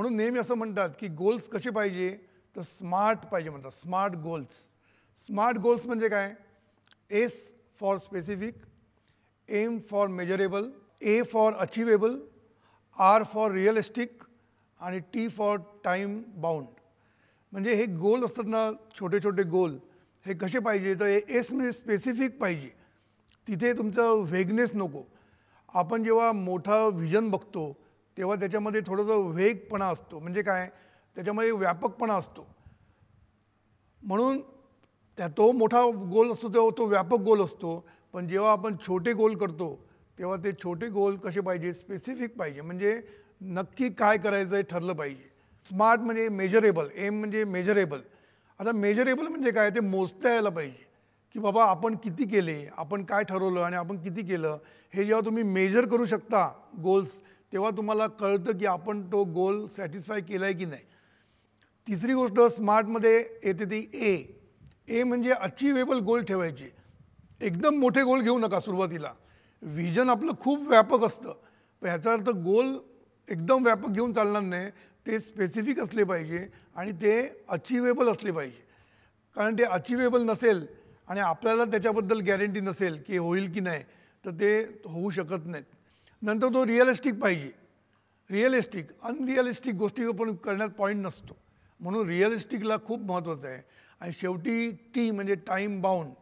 म्हणून नेहमी असं म्हणतात की गोल्स कसे पाहिजे? तर स्मार्ट पाहिजे म्हणतात. स्मार्ट गोल्स स्मार्ट गोल्स म्हणजे काय? S for specific M for measurable A for achievable R for realistic आणि टी फॉर टाईम बाउंड म्हणजे हे गोल असतात ना छोटे छोटे गोल हे कसे पाहिजे? तर हे एस म्हणजे स्पेसिफिक पाहिजे. तिथे तुमचं वेगनेस नको. आपण जेव्हा मोठा व्हिजन बघतो तेव्हा त्याच्यामध्ये थोडंसं वेगपणा असतो म्हणजे काय? त्याच्यामध्ये व्यापकपणा असतो. म्हणून त्या तो मोठा गोल असतो तेव्हा तो व्यापक गोल असतो. पण जेव्हा आपण छोटे गोल करतो तेव्हा ते छोटे गोल कसे पाहिजे? स्पेसिफिक पाहिजे. म्हणजे नक्की काय करायचं आहे ठरलं पाहिजे. स्मार्ट म्हणजे मेजरेबल एम म्हणजे मेजरेबल आता मेजरेबल म्हणजे काय? ते मोजता यायला पाहिजे. की बाबा आपण किती केले? आपण काय ठरवलं? आणि आपण किती केलं? हे जेव्हा तुम्ही मेजर करू शकता गोल्स तेव्हा तुम्हाला कळतं की आपण तो गोल सॅटिस्फाय केला आहे की नाही. तिसरी गोष्ट स्मार्टमध्ये येते ती ए ए म्हणजे अचिवेबल गोल ठेवायचे. एकदम मोठे गोल घेऊ नका सुरुवातीला. व्हिजन आपलं खूप व्यापक असतं. पण ह्याचा अर्थ गोल एकदम व्यापक घेऊन चालणार नाही. ते स्पेसिफिक असले पाहिजे आणि ते अचिवेबल असले पाहिजे. कारण ते अचिवेबल नसेल आणि आपल्याला त्याच्याबद्दल गॅरंटी नसेल की होईल की नाही तर ते होऊ शकत नाहीत. नंतर तो रिअलिस्टिक पाहिजे. रिअलिस्टिक अनरिअलिस्टिक गोष्टी पण करण्यात पॉईंट नसतो. म्हणून रिअलिस्टिकला खूप महत्त्वाचं आहे. आणि शेवटी टी म्हणजे टाईम बाउंड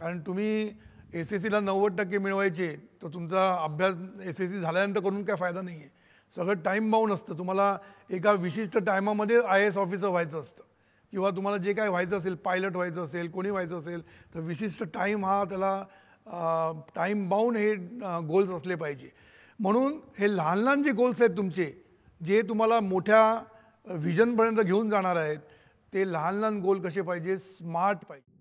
कारण तुम्ही एस एस सीला नव्वद टक्के मिळवायचे तर तुमचा अभ्यास एस एस सी झाल्यानंतर करून काय फायदा नाही आहे सगळं टाईम बाउंड असतं. तुम्हाला एका विशिष्ट टायमामध्ये आय एस ऑफिसर व्हायचं असतं. किंवा तुम्हाला जे काय व्हायचं असेल पायलट व्हायचं असेल कोणी व्हायचं असेल तर विशिष्ट टाईम हा त्याला टाईम बाउंड हे गोल्स असले पाहिजे. म्हणून हे लहान लहान जे गोल्स आहेत तुमचे जे तुम्हाला मोठ्या व्हिजनपर्यंत घेऊन जाणार आहेत ते लहान लहान गोल कसे पाहिजे? स्मार्ट पाहिजे.